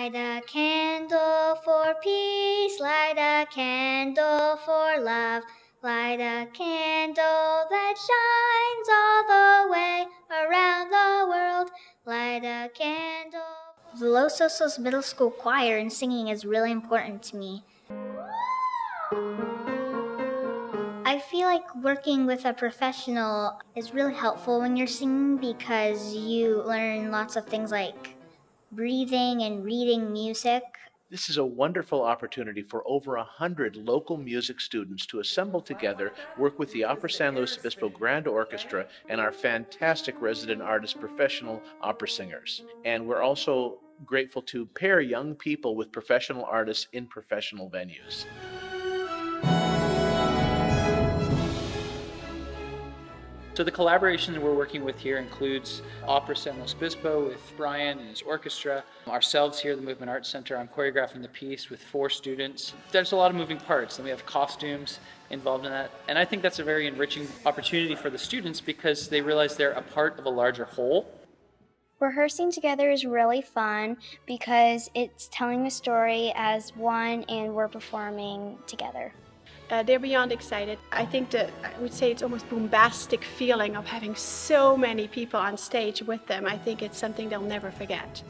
Light a candle for peace, light a candle for love, light a candle that shines all the way around the world, light a candle. The Los Osos Middle School choir and singing is really important to me. I feel like working with a professional is really helpful when you're singing because you learn lots of things like breathing and reading music. This is a wonderful opportunity for over a hundred local music students to assemble together, work with the Opera San Luis Obispo Grand Orchestra and our fantastic resident artist professional opera singers. And we're also grateful to pair young people with professional artists in professional venues. So the collaboration we're working with here includes Opera San Luis Obispo with Brian and his orchestra, ourselves here at the Movement Arts Center. I'm choreographing the piece with four students. There's a lot of moving parts. and we have costumes involved in that. And I think that's a very enriching opportunity for the students because they realize they're a part of a larger whole. Rehearsing together is really fun because it's telling the story as one and we're performing together. Uh, they're beyond excited. I think that I would say it's almost bombastic feeling of having so many people on stage with them. I think it's something they'll never forget.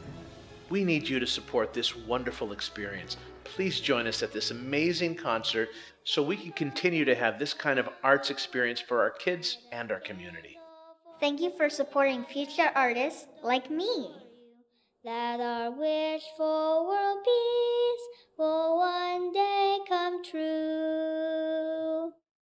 We need you to support this wonderful experience. Please join us at this amazing concert so we can continue to have this kind of arts experience for our kids and our community. Thank you for supporting future artists like me. That our wishful world peace